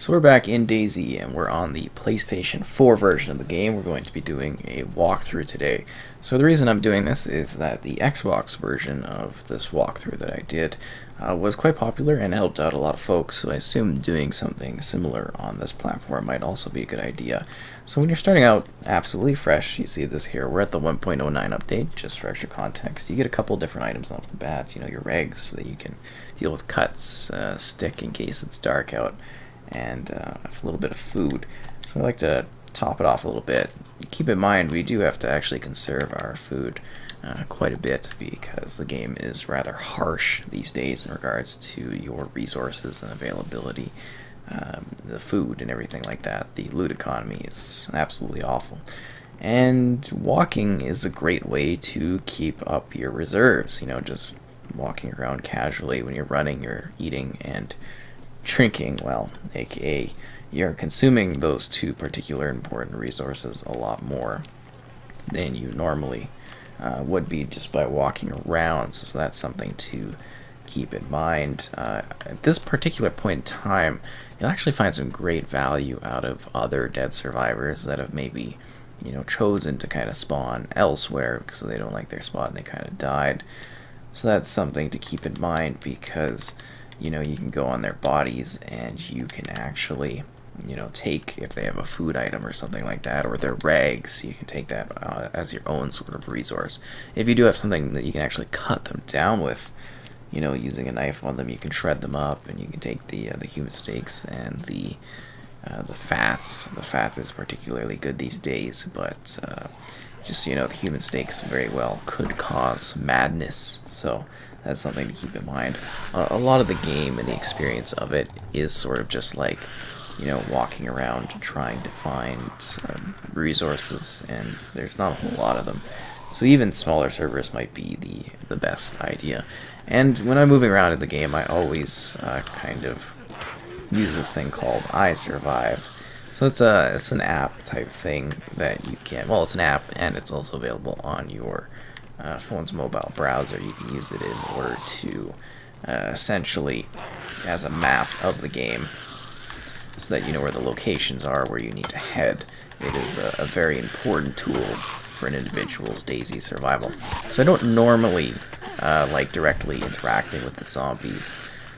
So we're back in DayZ and we're on the PlayStation 4 version of the game. We're going to be doing a walkthrough today. So the reason I'm doing this is that the Xbox version of this walkthrough that I did uh, was quite popular and helped out a lot of folks, so I assume doing something similar on this platform might also be a good idea. So when you're starting out absolutely fresh, you see this here, we're at the 1.09 update, just for extra context. You get a couple different items off the bat, you know, your regs, so that you can deal with cuts, uh, stick in case it's dark out, and uh, a little bit of food. So I like to top it off a little bit. Keep in mind, we do have to actually conserve our food uh, quite a bit because the game is rather harsh these days in regards to your resources and availability, um, the food and everything like that. The loot economy is absolutely awful. And walking is a great way to keep up your reserves, you know, just walking around casually when you're running, you're eating and drinking, well, aka you're consuming those two particular important resources a lot more than you normally uh, would be just by walking around. So, so, that's something to keep in mind. Uh, at this particular point in time, you'll actually find some great value out of other dead survivors that have maybe, you know, chosen to kind of spawn elsewhere because they don't like their spot and they kind of died. So that's something to keep in mind because, you know, you can go on their bodies and you can actually you know, take if they have a food item or something like that, or their rags, you can take that uh, as your own sort of resource. If you do have something that you can actually cut them down with, you know, using a knife on them, you can shred them up, and you can take the uh, the human steaks and the uh, the fats. The fat is particularly good these days, but uh, just so you know, the human steaks very well could cause madness. So that's something to keep in mind. a lot of the game and the experience of it is sort of just like you know, walking around trying to find um, resources, and there's not a whole lot of them. So even smaller servers might be the, the best idea. And when I'm moving around in the game, I always uh, kind of use this thing called iZurvive. So it's a it's an app type thing that you can well it's an app and it's also available on your uh, phone's mobile browser. You can use it in order to uh, essentially as a map of the game so that you know where the locations are, where you need to head. It is a, a very important tool for an individual's DayZ survival. So I don't normally uh, like directly interacting with the zombies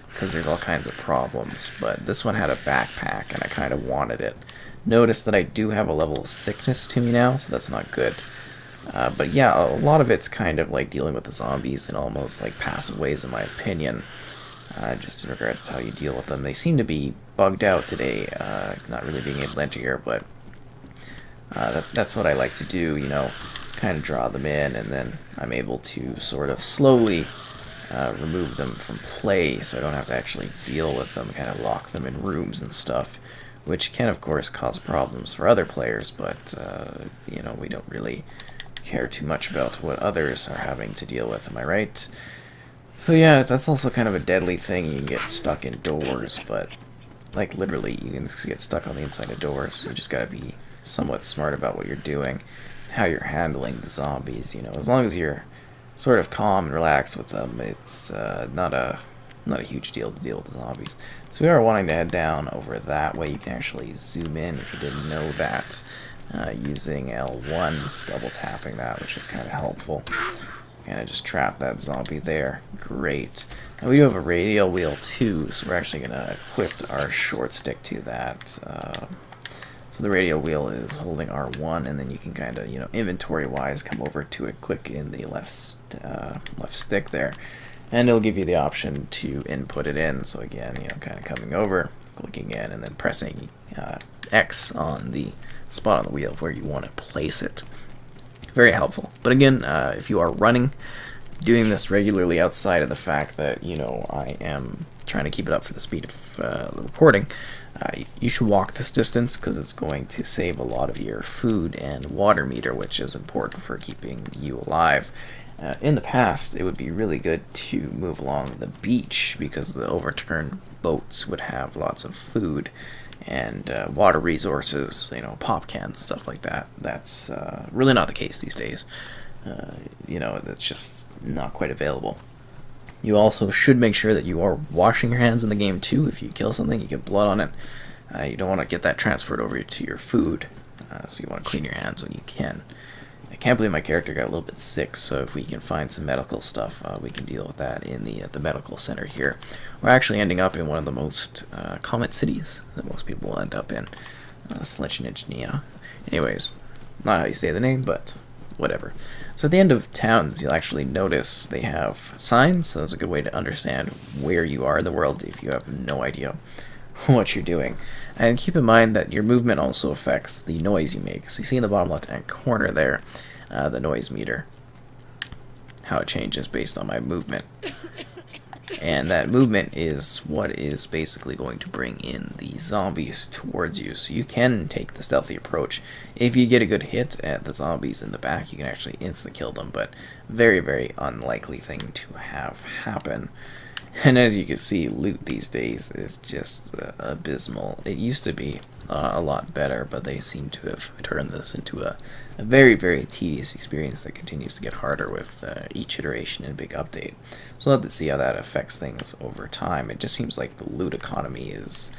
because there's all kinds of problems, but this one had a backpack and I kind of wanted it. Notice that I do have a level of sickness to me now, so that's not good. Uh, but yeah, a lot of it's kind of like dealing with the zombies in almost like passive ways, in my opinion uh, just in regards to how you deal with them. They seem to be bugged out today, uh, not really being able to enter here, but uh, that, that's what I like to do, you know, kind of draw them in, and then I'm able to sort of slowly uh, remove them from play so I don't have to actually deal with them, kind of lock them in rooms and stuff, which can, of course, cause problems for other players, but, uh, you know, we don't really care too much about what others are having to deal with, am I right? So yeah, that's also kind of a deadly thing. You can get stuck indoors, but like literally, you can get stuck on the inside of doors. You just gotta be somewhat smart about what you're doing, how you're handling the zombies. You know, as long as you're sort of calm and relaxed with them, it's uh, not a not a huge deal to deal with the zombies. So we are wanting to head down over that way. You can actually zoom in if you didn't know that, uh, using L1, double tapping that, which is kind of helpful. And I just trap that zombie there. Great. And we do have a radial wheel too, so we're actually going to equip our short stick to that. Uh, so the radial wheel is holding R1, and then you can kind of, you know, inventory-wise, come over to it, click in the left uh, left stick there, and it'll give you the option to input it in. So again, you know, kind of coming over, clicking in, and then pressing uh, X on the spot on the wheel where you want to place it very helpful. But again, uh, if you are running, doing this regularly outside of the fact that, you know, I am trying to keep it up for the speed of uh, the recording, uh, you should walk this distance because it's going to save a lot of your food and water meter, which is important for keeping you alive. Uh, in the past, it would be really good to move along the beach because the overturned boats would have lots of food and uh, water resources, you know, pop cans, stuff like that. That's uh, really not the case these days. Uh, you know, it's just not quite available. You also should make sure that you are washing your hands in the game too. If you kill something, you get blood on it. Uh, you don't want to get that transferred over to your food, uh, so you want to clean your hands when you can. Can't believe my character got a little bit sick, so if we can find some medical stuff, uh, we can deal with that in the uh, the medical center here. We're actually ending up in one of the most uh, common cities that most people will end up in, uh, Slechnijnia. Anyways, not how you say the name, but whatever. So at the end of towns, you'll actually notice they have signs, so that's a good way to understand where you are in the world if you have no idea what you're doing. And keep in mind that your movement also affects the noise you make. So you see in the bottom left hand corner there, uh, the noise meter, how it changes based on my movement. And that movement is what is basically going to bring in the zombies towards you. So you can take the stealthy approach. If you get a good hit at the zombies in the back, you can actually instantly kill them. But very, very unlikely thing to have happen. And as you can see, loot these days is just uh, abysmal. It used to be uh, a lot better, but they seem to have turned this into a, a very, very tedious experience that continues to get harder with uh, each iteration and big update. So we'll have to see how that affects things over time. It just seems like the loot economy is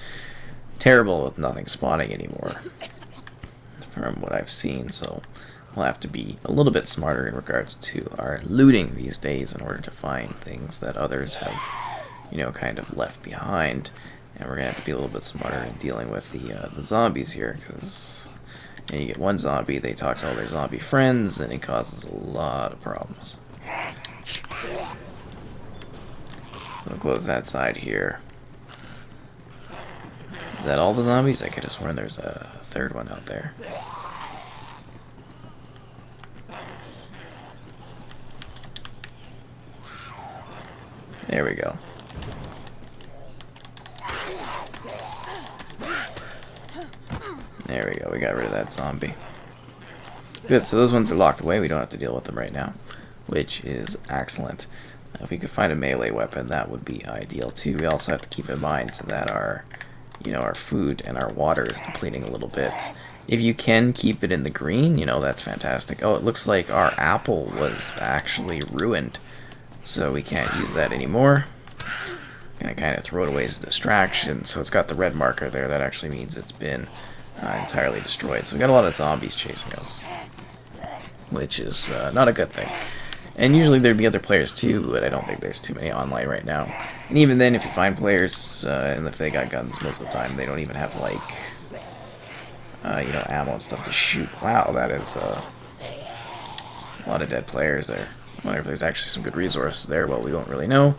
terrible with nothing spawning anymore, from what I've seen, so we'll have to be a little bit smarter in regards to our looting these days in order to find things that others have, you know, kind of left behind. And we're gonna have to be a little bit smarter in dealing with the uh, the zombies here, because you, you get one zombie, they talk to all their zombie friends, and it causes a lot of problems. So I'll close that side here. Is that all the zombies? I could have sworn there's a third one out there. There we go. There we go, we got rid of that zombie. Good, so those ones are locked away, we don't have to deal with them right now, which is excellent. If we could find a melee weapon, that would be ideal too. We also have to keep in mind that our, you know, our food and our water is depleting a little bit. If you can keep it in the green, you know, that's fantastic. Oh, it looks like our apple was actually ruined, so we can't use that anymore. Gonna kind of throw it away as a distraction, so it's got the red marker there. That actually means it's been uh, entirely destroyed. So we got a lot of zombies chasing us, which is uh, not a good thing. And usually there'd be other players too, but I don't think there's too many online right now. And even then, if you find players, uh, and if they got guns most of the time, they don't even have, like, uh, you know, ammo and stuff to shoot. Wow, that is uh, a lot of dead players there. Wonder if there's actually some good resources there, but we don't really know.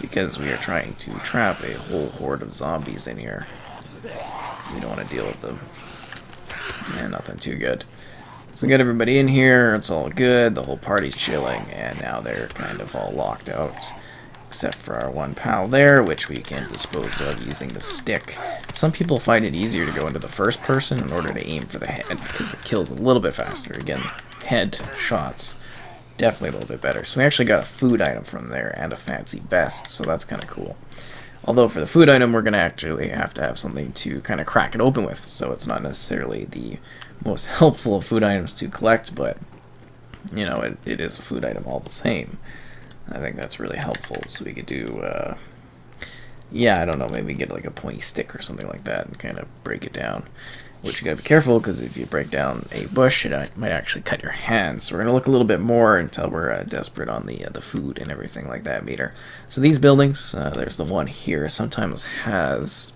Because we are trying to trap a whole horde of zombies in here. Because we don't want to deal with them. And nothing too good. So we got everybody in here, it's all good, the whole party's chilling, and now they're kind of all locked out. Except for our one pal there, which we can dispose of using the stick. Some people find it easier to go into the first person in order to aim for the head, because it kills a little bit faster. Again, head shots, definitely a little bit better. So we actually got a food item from there, and a fancy vest, so that's kind of cool. Although for the food item, we're going to actually have to have something to kind of crack it open with, so it's not necessarily the most helpful of food items to collect, but, you know, it, it is a food item all the same. I think that's really helpful, so we could do, uh, yeah, I don't know, maybe get like a pointy stick or something like that and kind of break it down. Which you gotta be careful, because if you break down a bush, it might actually cut your hands. So we're gonna look a little bit more until we're uh, desperate on the uh, the food and everything like that meter. So these buildings, uh, there's the one here, sometimes has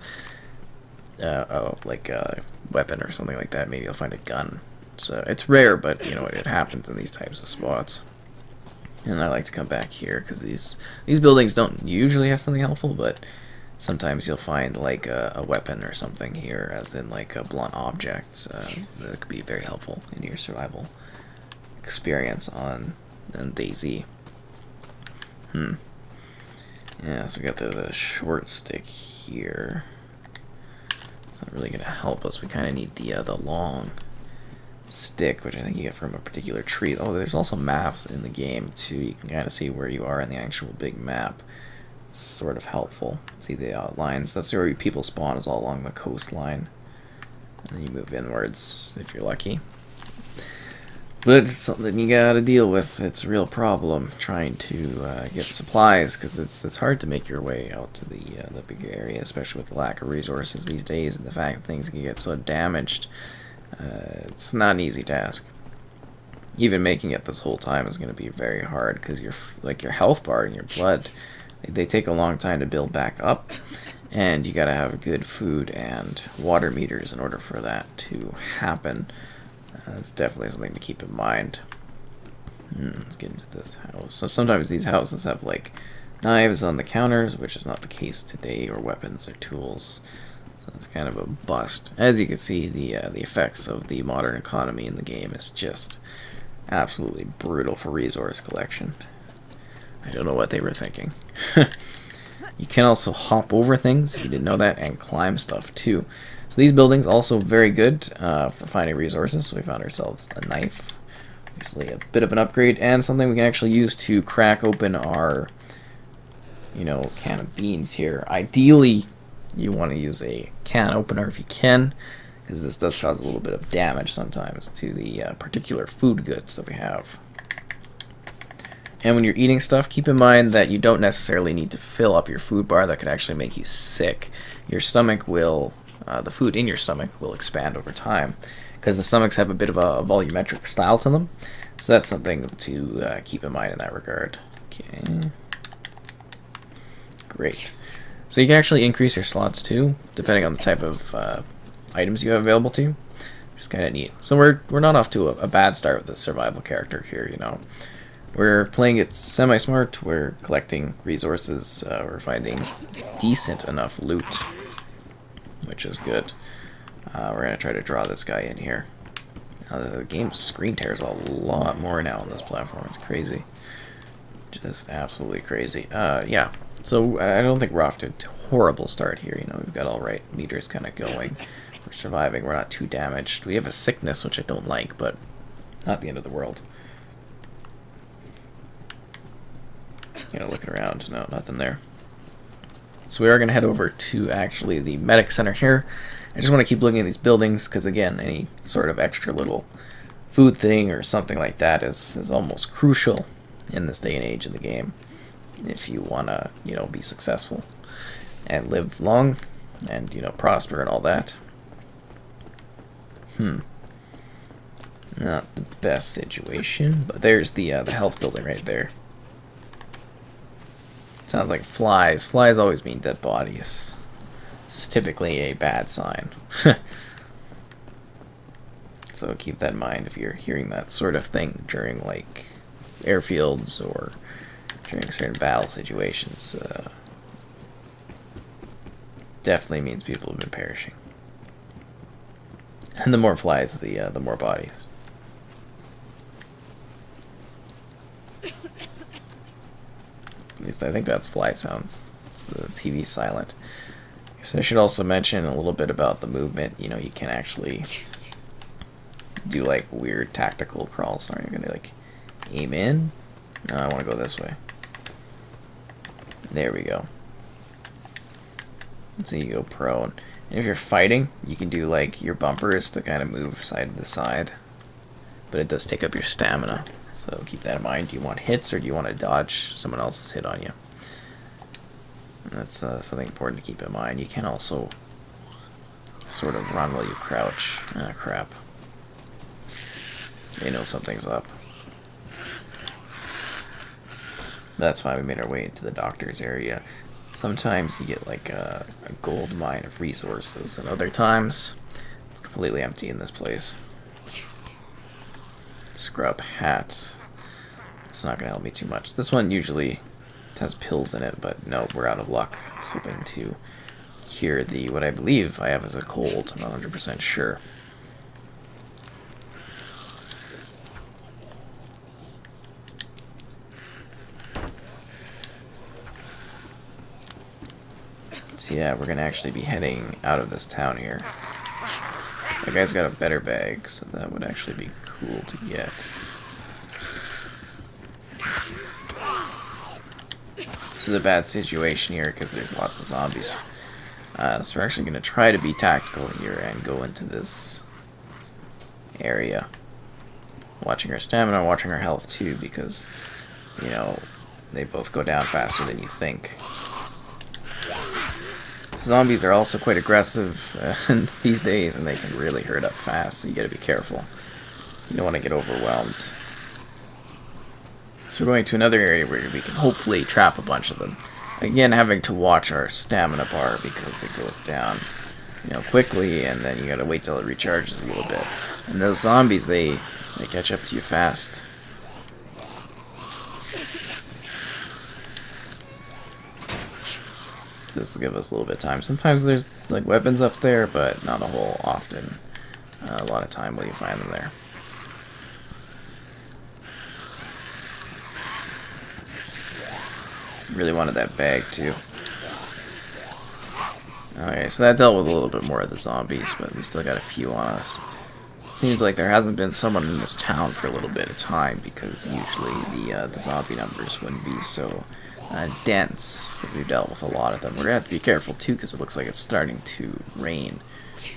uh, oh, like a weapon or something like that. Maybe you'll find a gun. So it's rare, but you know it happens in these types of spots. And I like to come back here because these these buildings don't usually have something helpful, but sometimes you'll find like a, a, weapon or something here, as in like a blunt object uh, that could be very helpful in your survival experience on, on DayZ. Hmm. Yeah, so we got the, the short stick here. It's not really going to help us. We kind of need the uh, the long stick, which I think you get from a particular tree. Oh, there's also maps in the game too. You can kind of see where you are in the actual big map sort of helpful. See the outlines. That's where people spawn is all along the coastline. And then you move inwards if you're lucky. But it's something you gotta deal with. It's a real problem trying to uh, get supplies because it's it's hard to make your way out to the uh, the big area, especially with the lack of resources these days and the fact that things can get so damaged. Uh, it's not an easy task. Even making it this whole time is going to be very hard because your like your health bar and your blood, they, take a long time to build back up, and you gotta have good food and water meters in order for that to happen. That's definitely something to keep in mind. Hmm, let's get into this house. So sometimes these houses have like knives on the counters, which is not the case today, or weapons or tools. So it's kind of a bust. As you can see, the uh, the effects of the modern economy in the game is just absolutely brutal for resource collection. I don't know what they were thinking. you can also hop over things, if you didn't know that, and climb stuff too. So these buildings also very good uh, for finding resources. So we found ourselves a knife, obviously a bit of an upgrade, and something we can actually use to crack open our, you know, can of beans here. Ideally, you want to use a can opener if you can, because this does cause a little bit of damage sometimes to the uh, particular food goods that we have. And when you're eating stuff, keep in mind that you don't necessarily need to fill up your food bar. That could actually make you sick. Your stomach will uh, the food in your stomach will expand over time because the stomachs have a bit of a volumetric style to them. So that's something to uh, keep in mind in that regard. Okay. Great. So you can actually increase your slots too, depending on the type of uh, items you have available to you. Just kind of neat. So we're we're not off to a, a bad start with the survival character here. You know, we're playing it semi-smart. We're collecting resources. Uh, we're finding decent enough loot which is good. Uh, we're going to try to draw this guy in here. The game's screen tears a lot more now on this platform. It's crazy. Just absolutely crazy. Uh, yeah, so I don't think we're off to a horrible start here. You know, we've got all right meters kind of going. We're surviving. We're not too damaged. We have a sickness, which I don't like, but not the end of the world. You know, looking around. No, nothing there. So we are going to head over to actually the medic center here. I just want to keep looking at these buildings because again, any sort of extra little food thing or something like that is, is almost crucial in this day and age in the game if you want to, you know, be successful and live long and, you know, prosper and all that. Hmm. Not the best situation, but there's the uh, the health building right there. Sounds like flies. Flies always mean dead bodies. It's typically a bad sign. so keep that in mind if you're hearing that sort of thing during like airfields or during certain battle situations. Uh, definitely means people have been perishing. And the more flies, the uh, the more bodies. At least I think that's fly sounds. It's the TV silent. So I should also mention a little bit about the movement. You know, you can actually do like weird tactical crawls. Sorry, you're gonna like aim in. No, I want to go this way. There we go. So you go prone. And if you're fighting, you can do like your bumpers to kind of move side to side. But it does take up your stamina. So keep that in mind. Do you want hits or do you want to dodge someone else's hit on you? That's uh, something important to keep in mind. You can also sort of run while you crouch. Ah, crap. They know something's up. That's fine, we made our way into the doctor's area. Sometimes you get like a, a gold mine of resources, and other times it's completely empty in this place. Scrub hat. It's not going to help me too much. This one usually has pills in it, but no, we're out of luck. I was hoping to cure the, what I believe I have is a cold. I'm not 100% sure. So yeah, we're going to actually be heading out of this town here. That guy's got a better bag, so that would actually be to get. This is a bad situation here because there's lots of zombies. Uh, so we're actually going to try to be tactical here and go into this area. watching our stamina, watching our health too, because, you know, they both go down faster than you think. Zombies are also quite aggressive uh, these days, and they can really hurt up fast, so you gotta be careful. You don't want to get overwhelmed. So we're going to another area where we can hopefully trap a bunch of them. Again, having to watch our stamina bar because it goes down, you know, quickly, and then you gotta wait till it recharges a little bit. And those zombies, they they catch up to you fast. So this will give us a little bit of time. Sometimes there's like weapons up there, but not a whole often. Uh, a lot of time will you find them there. Really wanted that bag too. Okay, so that dealt with a little bit more of the zombies, but we still got a few on us. Seems like there hasn't been someone in this town for a little bit of time because usually the uh, the zombie numbers wouldn't be so uh, dense because we've dealt with a lot of them. We're gonna have to be careful too because it looks like it's starting to rain,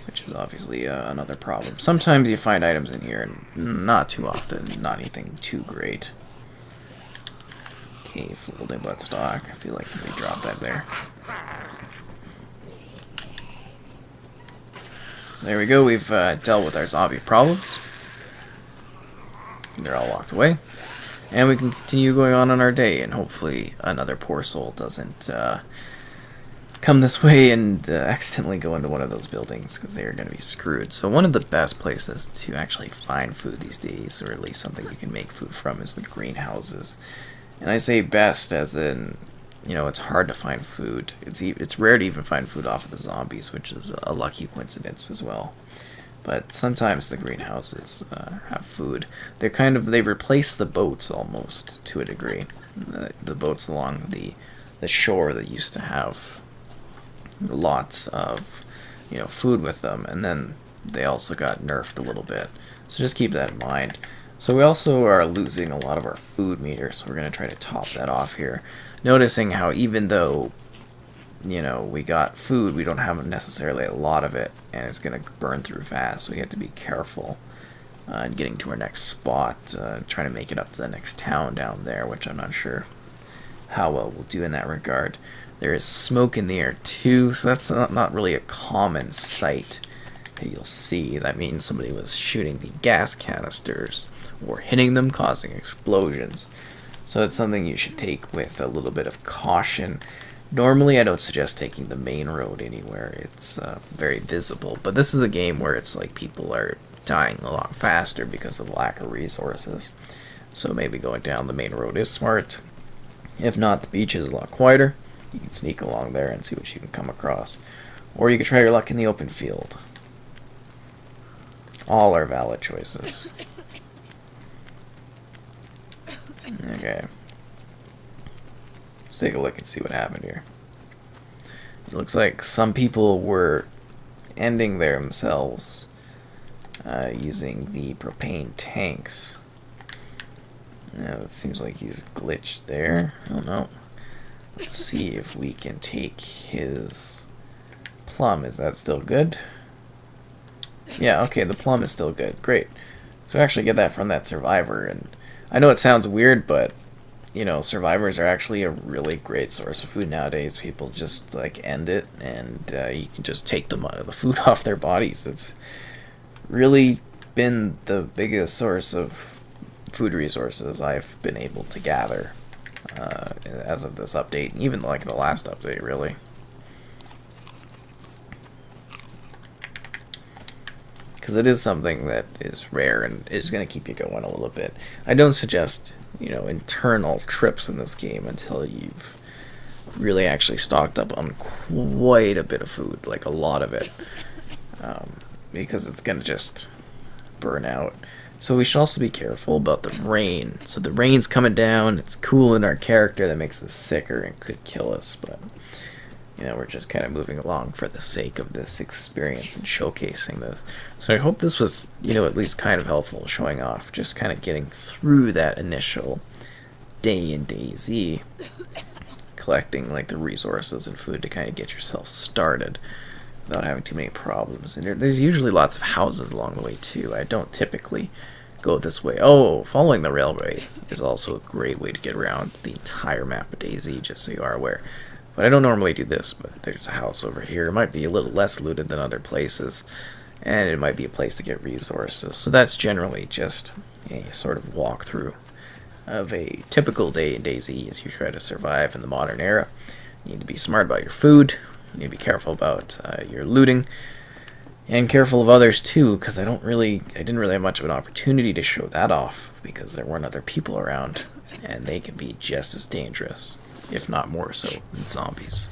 which is obviously uh, another problem. Sometimes you find items in here, and not too often, not anything too great. Okay, folding butt stock. I feel like somebody dropped that there. There we go, we've uh, dealt with our zombie problems. They're all walked away. And we can continue going on on our day, and hopefully another poor soul doesn't uh, come this way and uh, accidentally go into one of those buildings, because they are going to be screwed. So one of the best places to actually find food these days, or at least something you can make food from, is the greenhouses. And I say best as in, you know, it's hard to find food. It's e it's rare to even find food off of the zombies, which is a lucky coincidence as well. But sometimes the greenhouses uh, have food. They're kind of they replace the boats almost to a degree. The, the boats along the the shore that used to have lots of you know food with them, and then they also got nerfed a little bit. So just keep that in mind. So we also are losing a lot of our food meter, so we're going to try to top that off here. Noticing how even though, you know, we got food, we don't have necessarily a lot of it, and it's going to burn through fast, so we have to be careful uh, in getting to our next spot, uh, trying to make it up to the next town down there, which I'm not sure how well we'll do in that regard. There is smoke in the air too, so that's not, not really a common sight that you'll see. That means somebody was shooting the gas canisters or hitting them, causing explosions. So it's something you should take with a little bit of caution. Normally, I don't suggest taking the main road anywhere. It's uh, very visible. But this is a game where it's like people are dying a lot faster because of lack of resources. So maybe going down the main road is smart. If not, the beach is a lot quieter. You can sneak along there and see what you can come across. Or you could try your luck in the open field. All are valid choices. Okay. Let's take a look and see what happened here. It looks like some people were ending themselves uh, using the propane tanks. Now it seems like he's glitched there. I don't know. Let's see if we can take his plum. Is that still good? Yeah, okay, the plum is still good. Great. So actually get that from that survivor and I know it sounds weird, but you know, survivors are actually a really great source of food nowadays. People just like end it, and uh, you can just take the the food off their bodies. It's really been the biggest source of food resources I've been able to gather uh, as of this update, even like the last update, really. Because it is something that is rare and is going to keep you going a little bit. I don't suggest, you know, internal trips in this game until you've really actually stocked up on quite a bit of food, like a lot of it, um, because it's going to just burn out. So we should also be careful about the rain. So the rain's coming down, it's cooling our character that makes us sicker and could kill us, but you know, we're just kind of moving along for the sake of this experience and showcasing this. So I hope this was, you know, at least kind of helpful showing off, just kind of getting through that initial day in DayZ, collecting like the resources and food to kind of get yourself started without having too many problems. And there, there's usually lots of houses along the way too. I don't typically go this way. Oh, following the railway is also a great way to get around the entire map of DayZ, just so you are aware. But I don't normally do this, but there's a house over here. It might be a little less looted than other places, and it might be a place to get resources. So that's generally just a sort of walkthrough of a typical day in DayZ as you try to survive in the modern era. You need to be smart about your food, you need to be careful about uh, your looting, and careful of others too, because I don't really, I didn't really have much of an opportunity to show that off because there weren't other people around, and they can be just as dangerous, if not more so, than zombies.